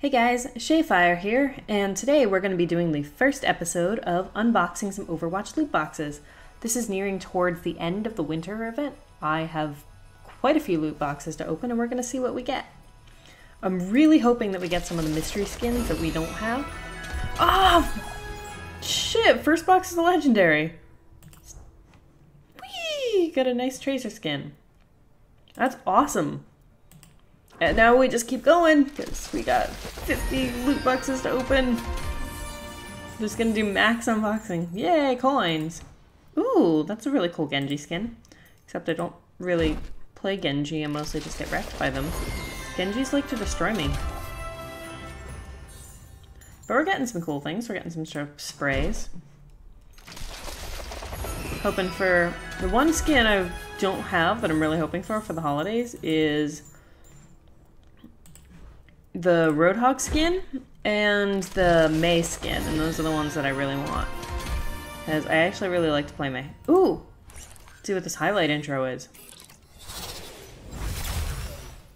Hey guys, Shayfire here, and today we're going to be doing the first episode of unboxing some Overwatch loot boxes. This is nearing towards the end of the winter event. I have quite a few loot boxes to open and we're going to see what we get. I'm really hoping that we get some of the mystery skins that we don't have. Ah! Oh, shit, first box is a legendary. Whee! Got a nice tracer skin. That's awesome. And now we just keep going, because we got 50 loot boxes to open. Just gonna do max unboxing. Yay, coins! Ooh, that's a really cool Genji skin. Except I don't really play Genji, I mostly just get wrecked by them. Genjis like to destroy me. But we're getting some cool things. We're getting some sort of sprays. Hoping for... The one skin I don't have that I'm really hoping for for the holidays is the Roadhog skin and the Mei skin, and those are the ones that I really want. Because I actually really like to play Mei. Ooh! Let's see what this highlight intro is.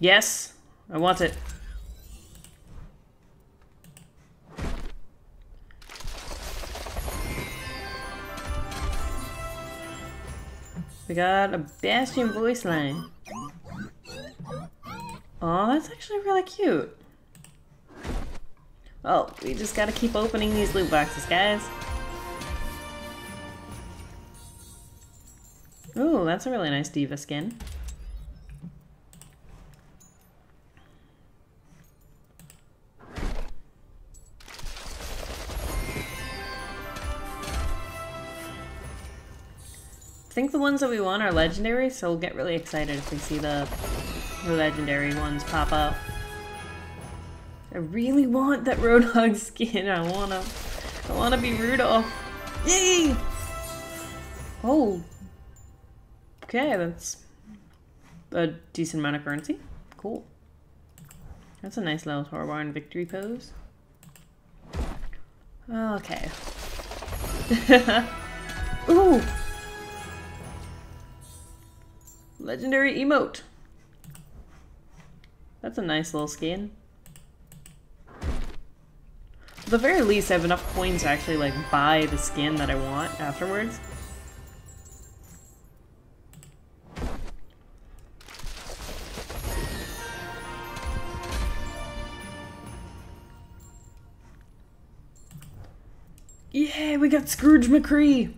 Yes! I want it. We got a Bastion voice line. Oh, that's actually really cute. Well, we just gotta keep opening these loot boxes, guys. Ooh, that's a really nice D.Va skin. I think the ones that we want are legendary, so we'll get really excited if we see the, the legendary ones pop up. I really want that Roadhog skin. I wanna, I wanna be Rudolph. Yay! Oh. Okay, that's a decent amount of currency. Cool. That's a nice little Torbjorn victory pose. Okay. Ooh! Legendary emote. That's a nice little skin the very least, I have enough coins to actually, like, buy the skin that I want afterwards. Yay, we got Scrooge McCree!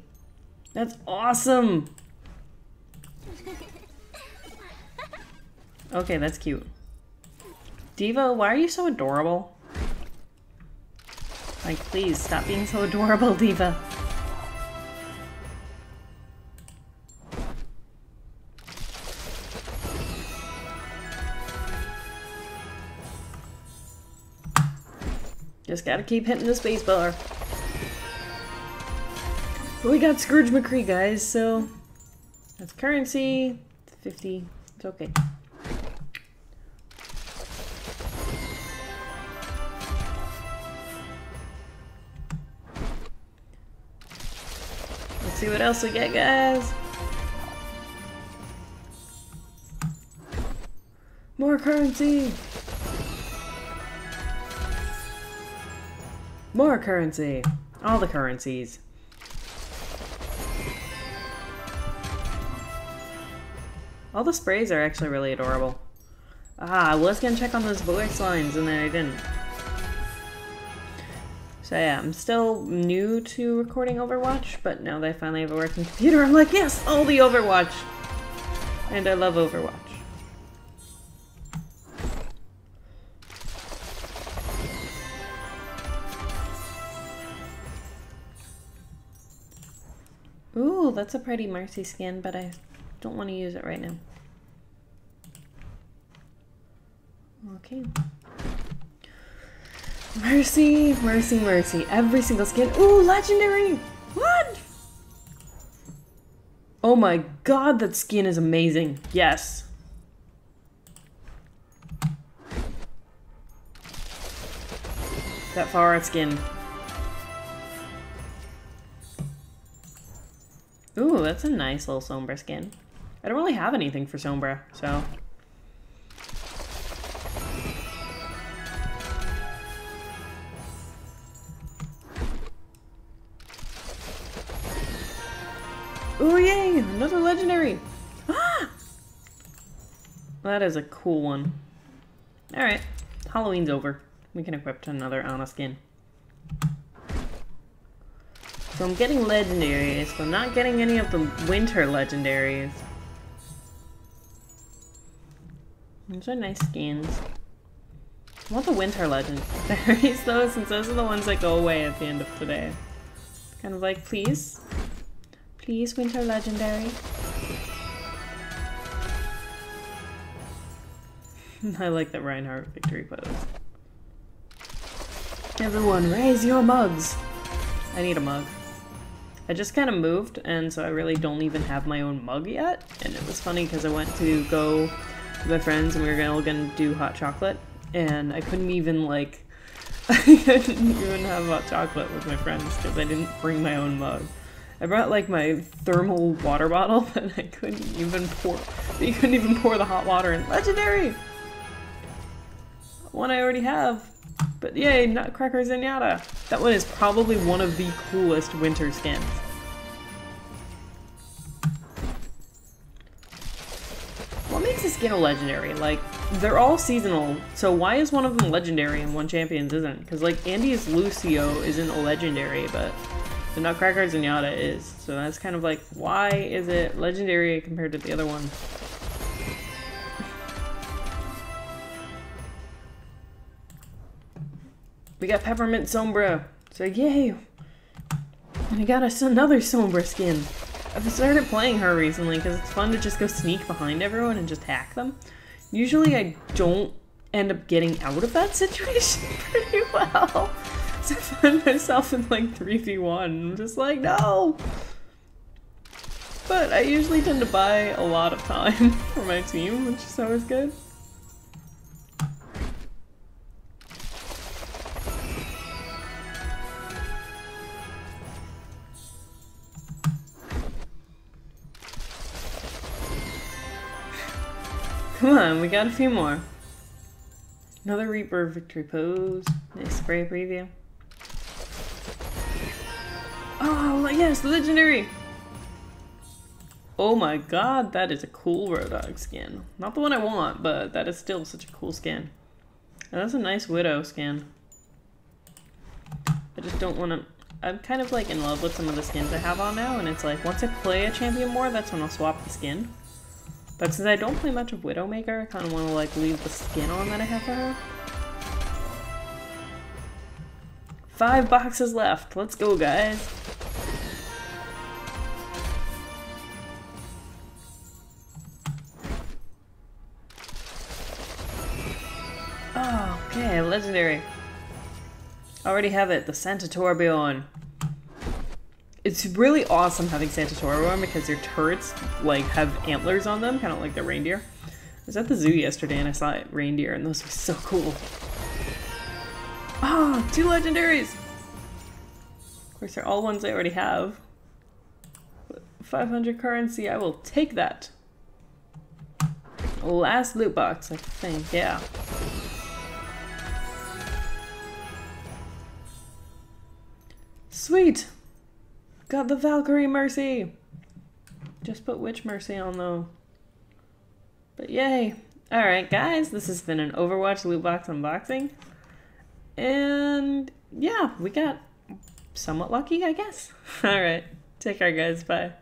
That's awesome! Okay, that's cute. D.Va, why are you so adorable? Like, please, stop being so adorable, D.Va. Just gotta keep hitting the spacebar. But we got Scrooge McCree, guys, so... That's currency. 50. It's okay. See what else we get, guys. More currency! More currency! All the currencies. All the sprays are actually really adorable. Ah, I was gonna check on those voice lines and then I didn't. So yeah, I'm still new to recording Overwatch, but now that I finally have a working computer, I'm like, yes, all the Overwatch! And I love Overwatch. Ooh, that's a pretty Mercy skin, but I don't want to use it right now. Okay. Mercy, mercy, mercy. Every single skin. Ooh, legendary! What? Oh my god, that skin is amazing. Yes. That Pharah skin. Ooh, that's a nice little Sombra skin. I don't really have anything for Sombra, so Another legendary! Ah! That is a cool one. Alright. Halloween's over. We can equip another Ana skin. So I'm getting legendaries, but I'm not getting any of the winter legendaries. Those are nice skins. I want the winter legendaries though, since those are the ones that go away at the end of today. Kind of like, please? Please, winter legendary? I like that Reinhardt victory pose. Everyone, raise your mugs! I need a mug. I just kind of moved, and so I really don't even have my own mug yet. And it was funny because I went to go with my friends and we were gonna, gonna do hot chocolate, and I couldn't even like, I couldn't even have hot chocolate with my friends because I didn't bring my own mug. I brought like my thermal water bottle, but I couldn't even pour, you couldn't even pour the hot water in. Legendary! One I already have. But yay, Nutcracker Zenyatta! That one is probably one of the coolest winter skins. What makes a skin a legendary? Like, they're all seasonal, so why is one of them legendary and one Champions isn't? Because, like, Andes Lucio isn't a legendary, but the Nutcracker Zenyatta is. So that's kind of like, why is it legendary compared to the other one? We got Peppermint Sombra. So yay! And I got us another Sombra skin. I've started playing her recently because it's fun to just go sneak behind everyone and just hack them. Usually I don't end up getting out of that situation pretty well. I find myself in like 3v1. I'm just like, no! But I usually tend to buy a lot of time for my team, which is always good. Come on, we got a few more. Another Reaper victory pose. Nice spray preview. Oh, yes, legendary! Oh my god, that is a cool Roadhog skin. Not the one I want, but that is still such a cool skin. And that's a nice Widow skin. I just don't want to... I'm kind of like in love with some of the skins I have on now, and it's like, once I play a champion more, that's when I'll swap the skin. But since I don't play much of Widowmaker, I kind of want to like leave the skin on that I have for her. Five boxes left. Let's go, guys. Okay, legendary. Already have it, the Santa Torbjorn it's really awesome having Santa Torbjorn because their turrets like have antlers on them, kind of like the reindeer. I was at the zoo yesterday and I saw it, reindeer and those were so cool. Ah, oh, two legendaries! Of course, they're all ones I already have. 500 currency, I will take that. Last loot box, I think, yeah. Sweet! Got the Valkyrie Mercy! Just put Witch Mercy on though. But yay! Alright guys, this has been an Overwatch loot box unboxing. And yeah, we got somewhat lucky, I guess. Alright, take care guys, bye.